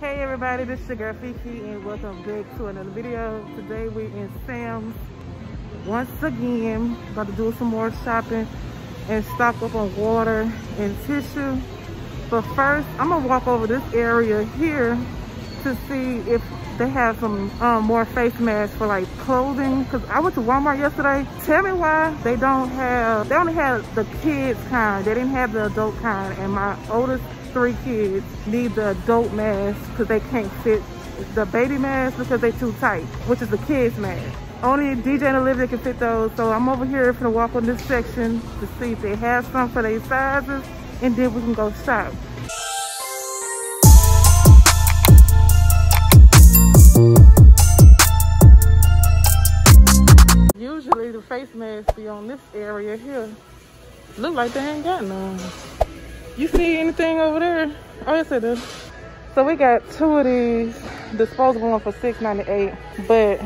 Hey everybody, this is your girl Fifi and welcome back to another video. Today we're in Sam's once again. About to do some more shopping and stock up on water and tissue. But first, I'm gonna walk over this area here to see if they have some um, more face masks for like clothing. Cause I went to Walmart yesterday. Tell me why they don't have, they only have the kids kind. They didn't have the adult kind. And my oldest three kids need the adult mask because they can't fit the baby mask because they're too tight, which is the kids mask. Only DJ and Olivia can fit those. So I'm over here for the walk on this section to see if they have some for their sizes and then we can go shop. Usually the face masks be on this area here. Look like they ain't got none. You see anything over there? Oh, yes it is. So we got two of these disposable one for $6.98, but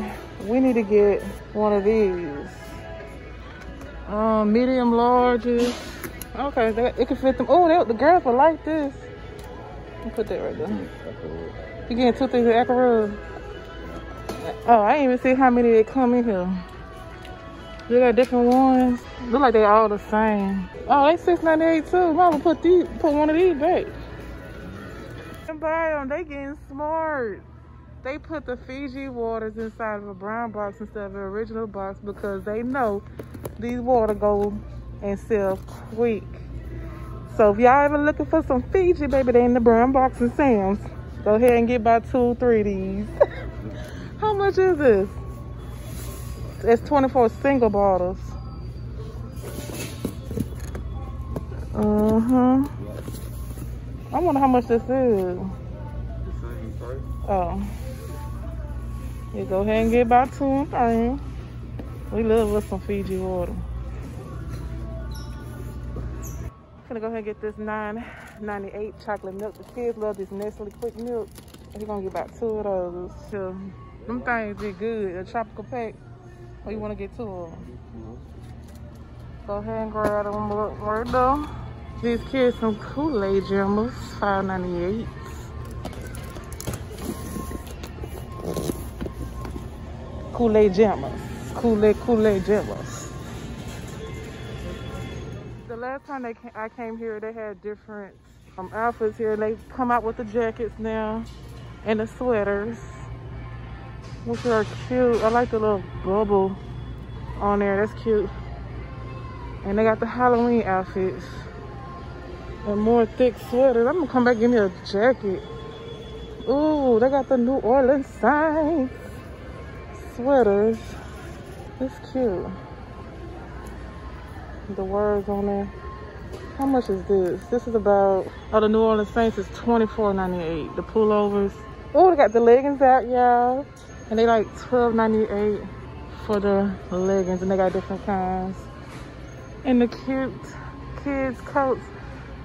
we need to get one of these. Um, medium larges. Okay, that, it can fit them. Oh, the girls will like this. Put that right there. You getting two things of Acarub? Oh, I didn't even see how many they come in here. They got different ones. Look like they all the same. Oh, they six ninety eight too. Mama put these, put one of these back. And buy them. They getting smart. They put the Fiji waters inside of a brown box instead of an original box because they know these water go and sell quick. So if y'all ever looking for some Fiji, baby, they in the brown box and Sam's. Go ahead and get about two, three of these. How much is this? It's 24 single bottles. Uh-huh. I wonder how much this is. Oh. You go ahead and get about two and three. We love with some Fiji water. I'm gonna go ahead and get this 9.98 chocolate milk. The kids love this Nestle Quik milk. We're gonna get about two of those. So, them things be good. A tropical pack. Or you wanna get two of them? Go ahead and grab them right there. These kids some Kool-Aid Jammers, $5.98. Kool-Aid Jammers. Kool-Aid, Kool-Aid Jammers. The last time they came, I came here, they had different um, outfits here. They come out with the jackets now and the sweaters, which are cute. I like the little bubble on there. That's cute. And they got the Halloween outfits and more thick sweaters. I'm gonna come back and give me a jacket. Ooh, they got the New Orleans sign sweaters. It's cute. The words on there. How much is this? This is about, oh, the New Orleans Saints is $24.98. The pullovers. Oh, they got the leggings out, y'all. And they like $12.98 for the leggings. And they got different kinds. And the cute kids coats.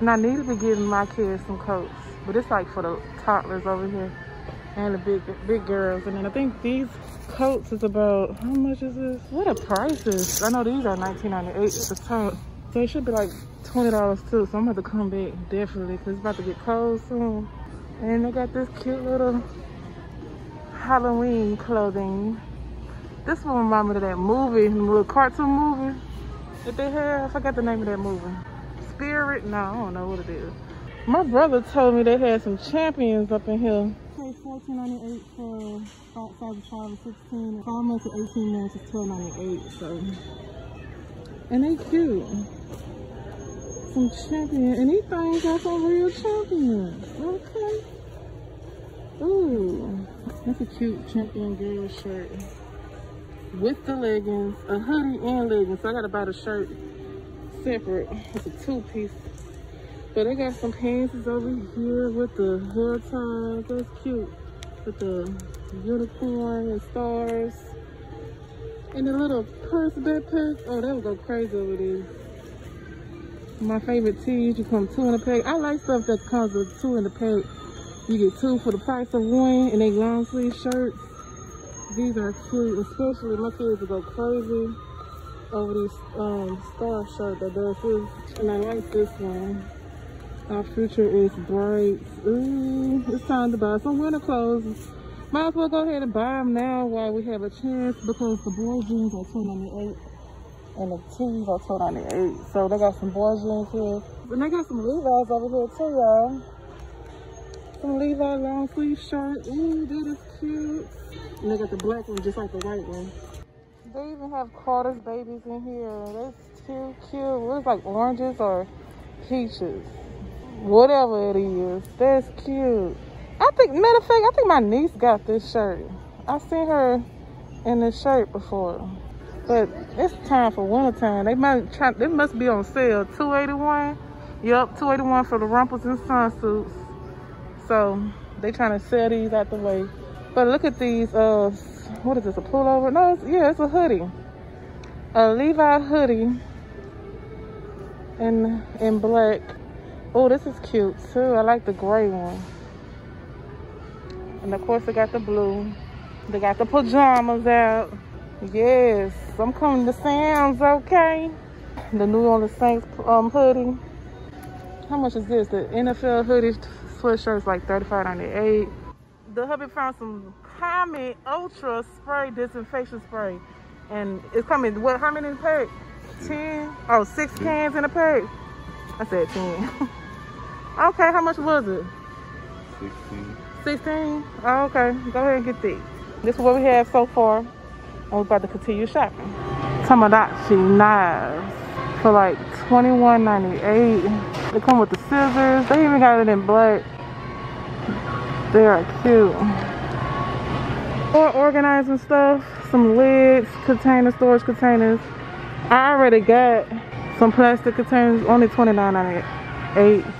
And I need to be getting my kids some coats. But it's like for the toddlers over here. And the big big girls. And then I think these coats is about, how much is this? What are prices? I know these are $19.98 at the top. So it should be like $20 too. So I'm about to come back definitely because it's about to get cold soon. And they got this cute little Halloween clothing. This one reminds me of that movie, the little cartoon movie that they had. I forgot the name of that movie. Spirit? No, I don't know what it is. My brother told me they had some champions up in here. Ninety eight for sizes five and sixteen. Five months to eighteen months is twelve ninety eight. So, and they cute. Some champion, and these things are some real champions. Okay. Ooh, that's a cute champion girl shirt with the leggings, a hoodie and leggings. So I gotta buy the shirt separate. It's a two piece. But I got some pants over here with the hair ties. That's cute. With the unicorn and stars. And the little purse backpack. Oh, that would go crazy over these. My favorite tees, you come two in a pack. I like stuff that comes with two in the pack. You get two for the price of one and they long sleeve shirts. These are cute, especially my kids will go crazy over these um, star shirt that does this. And I like this one. Our future is bright. Ooh, it's time to buy some winter clothes. Might as well go ahead and buy them now while we have a chance because the boy jeans are 298 and the tees are 298 So they got some boy jeans here. And they got some Levi's over here too, y'all. Some Levi long sleeve shirt. Ooh, that is cute. And they got the black one just like the white one. They even have Carter's babies in here. That's too cute. Looks like oranges or peaches. Whatever it is. That's cute. I think, matter of fact, I think my niece got this shirt. I seen her in this shirt before. But it's time for wintertime. They might try, they must be on sale. 281 Yep, 281 for the rumples and sunsuits. So they trying to sell these out the way. But look at these, uh, what is this, a pullover? No, it's, yeah, it's a hoodie. A Levi hoodie in, in black. Oh, this is cute too. I like the gray one. And of course, they got the blue. They got the pajamas out. Yes, I'm coming to Sam's, okay? The New Orleans Saints um, hoodie. How much is this? The NFL hoodie sweatshirt is like $35.98. The hubby found some Comet Ultra spray disinfection spray. And it's coming, what, how many in a pack? 10? Oh, six cans in a pack? I said 10. okay, how much was it? 16. 16? Oh, okay, go ahead and get these. This is what we have so far. And we're about to continue shopping. Tomodachi knives for like $21.98. They come with the scissors. They even got it in black. They are cute. More organizing stuff. Some lids, container storage containers. I already got some plastic containers, only $29.98.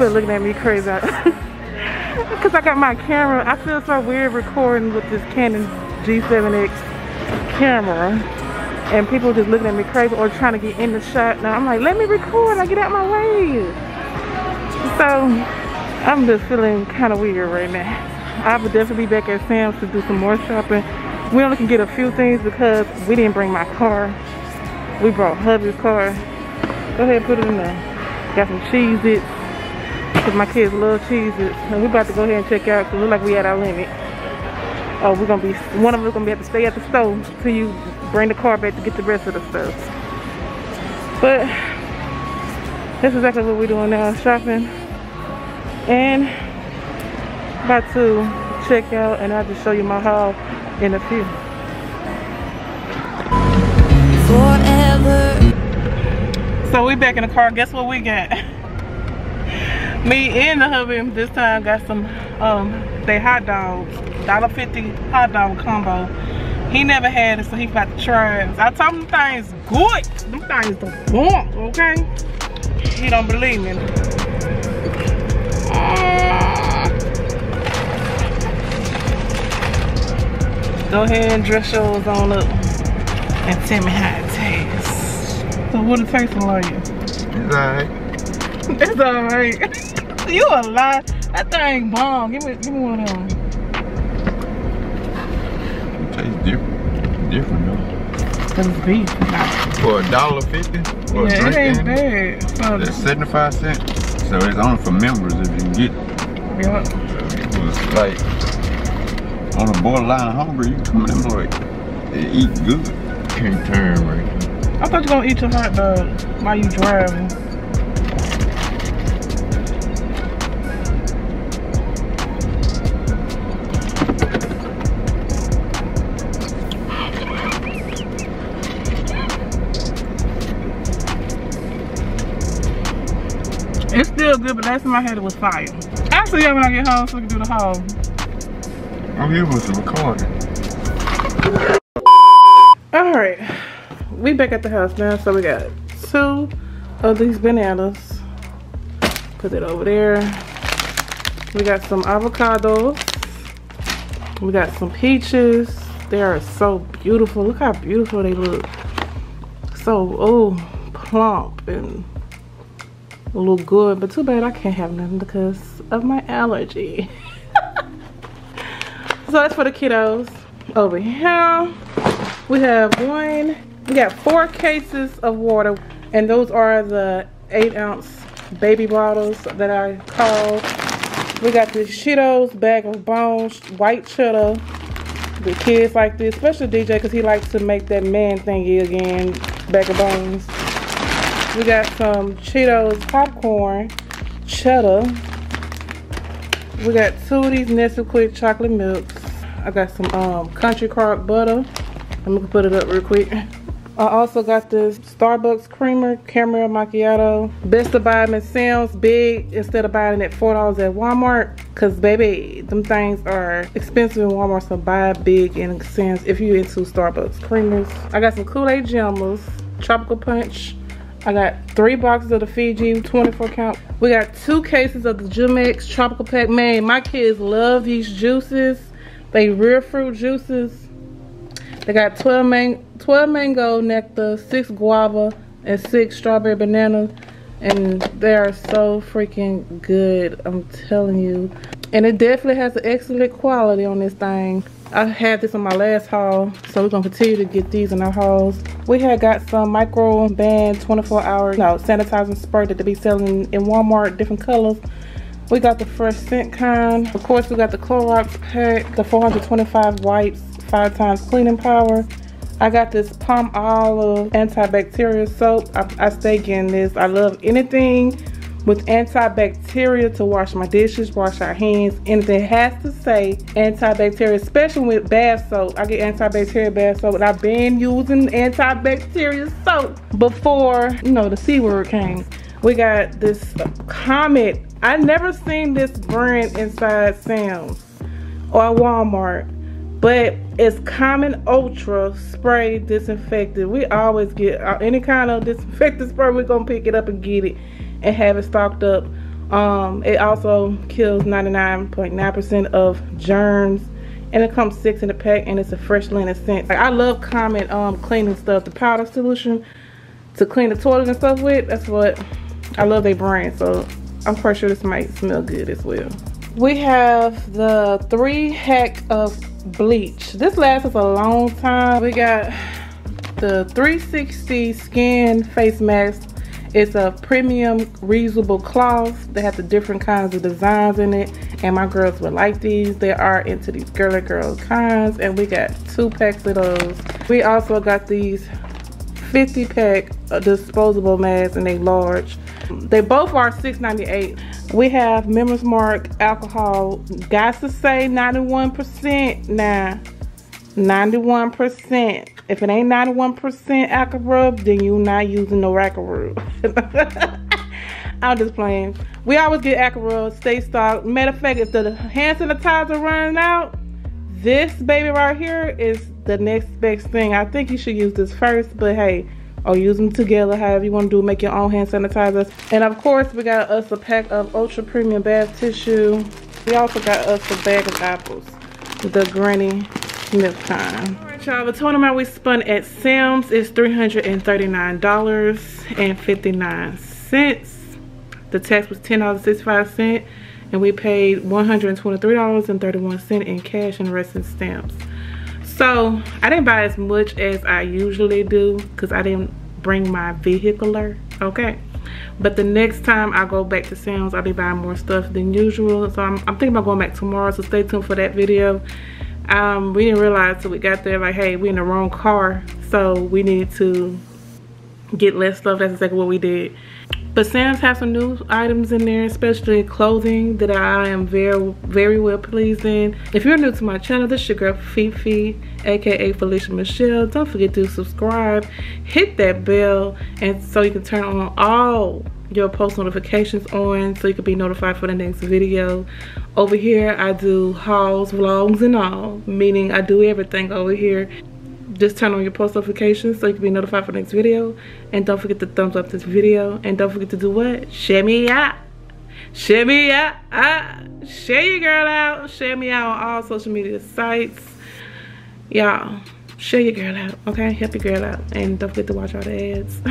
People are looking at me crazy because I got my camera. I feel so weird recording with this Canon G7X camera. And people just looking at me crazy or trying to get in the shot. Now I'm like, let me record. I get out my way. So I'm just feeling kind of weird right now. I will definitely be back at Sam's to do some more shopping. We only can get a few things because we didn't bring my car. We brought hubby's car. Go ahead, put it in there. Got some Cheez-Its because my kids love cheeses. And we're about to go ahead and check out because look like we at our limit. Oh, we're gonna be one of us gonna be have to stay at the store till you bring the car back to get the rest of the stuff. But that's exactly what we're doing now, shopping. And about to check out and I'll just show you my haul in a few. Forever. So we back in the car. Guess what we got? Me and the hubby this time got some um they hot dogs. $1.50 hot dog combo. He never had it, so he got to try it. I told him things good. Them things the bomb, okay? He don't believe me. Go ahead and dress yours on up and tell me how it tastes. So what it tasting like? It's alright. it's alright. you a lie. That thing bomb. Give me, give me one of them. It tastes different. Different though. Cause it's beef. For a dollar fifty? Yeah, it ain't bad. So That's seventy five cents. So it's only for members if you can get Yeah. It was like on the borderline hungry. You come in them like they eat good. Can't turn right. I thought you were gonna eat your hot dog while you driving. Still good, but last time I had it was fire. I'll see when I get home so we can do the haul. I'm here with the recording. All right, we back at the house now. So we got two of these bananas. Put it over there. We got some avocados. We got some peaches. They are so beautiful. Look how beautiful they look. So, oh, plump and little good. But too bad I can't have nothing because of my allergy. so that's for the kiddos. Over here, we have one, we got four cases of water. And those are the eight ounce baby bottles that I call. We got the Cheetos bag of bones, white cheddar. The kids like this, especially DJ because he likes to make that man thingy again, bag of bones. We got some Cheetos popcorn, cheddar. We got two of these Nestle Quik chocolate milks. I got some um, Country Crock butter. I'm gonna put it up real quick. I also got this Starbucks creamer, caramel macchiato. Best to buy them at Sam's big instead of buying it at $4 at Walmart. Cause baby, them things are expensive in Walmart, so buy big in Sam's if you're into Starbucks creamers. I got some Kool-Aid Jammers, Tropical Punch. I got three boxes of the Fiji 24 count. We got two cases of the Jumex Tropical Pack. Man, my kids love these juices. They real fruit juices. They got 12, man 12 mango nectar, 6 guava, and 6 strawberry banana. And they are so freaking good. I'm telling you. And it definitely has an excellent quality on this thing. I had this on my last haul. So we're to continue to get these in our hauls. We had got some Microban 24 hour no, sanitizing spray that they be selling in Walmart, different colors. We got the fresh scent kind. Of course, we got the Clorox pack, the 425 wipes, five times cleaning power. I got this Palmolive antibacterial soap. I, I stay getting this. I love anything with antibacterial to wash my dishes, wash our hands. Anything has to say antibacterial, especially with bath soap. I get antibacterial bath soap, and I've been using antibacterial soap before, you know, the C word came. We got this Comet. I never seen this brand inside Sam's or Walmart but it's Comet ultra spray disinfectant we always get uh, any kind of disinfectant spray we're gonna pick it up and get it and have it stocked up um, it also kills 99.9 percent .9 of germs and it comes six in a pack and it's a fresh linen scent like, i love Comet um, cleaning stuff the powder solution to clean the toilet and stuff with that's what i love their brand so i'm pretty sure this might smell good as well we have the three hack of bleach. This lasts us a long time. We got the 360 skin face mask. It's a premium reusable cloth. They have the different kinds of designs in it. And my girls would like these. They are into these girly girl kinds. And we got two packs of those. We also got these 50 pack disposable masks and they large. They both are $6.98. We have Members Mark alcohol. Got to say 91% now. 91%. If it ain't 91% alcohol, then you not using no alcohol. I'm just playing. We always get alcohol, stay stocked. Matter of fact, if the hand sanitizer running out, this baby right here is the next best thing. I think you should use this first, but hey, or use them together however you want to do make your own hand sanitizers and of course we got us a pack of ultra premium bath tissue we also got us a bag of apples the granny smith kind all right y'all the total amount we spent at sam's is 339 dollars and 59 cents. The tax was ten dollars 65 cents and we paid $123.31 in cash and rest in stamps. So I didn't buy as much as I usually do because I didn't bring my vehicular, okay? but the next time i go back to sam's i'll be buying more stuff than usual. So i'm, I'm thinking about going back tomorrow so stay tuned for that video um, we didn't realize till we got there like hey we're in the wrong car so we need to get less stuff that's exactly what we did but Sam's has some new items in there, especially clothing that I am very, very well pleased in. If you're new to my channel, this is your girl Fifi, aka Felicia Michelle. Don't forget to subscribe, hit that bell, and so you can turn on all your post notifications on so you can be notified for the next video. Over here, I do hauls, vlogs, and all, meaning I do everything over here. Just turn on your post notifications so you can be notified for the next video. And don't forget to thumbs up this video. And don't forget to do what? Share me out. Share me out. Share your girl out. Share me out on all social media sites. Y'all share your girl out okay? Help your girl out. And don't forget to watch all the ads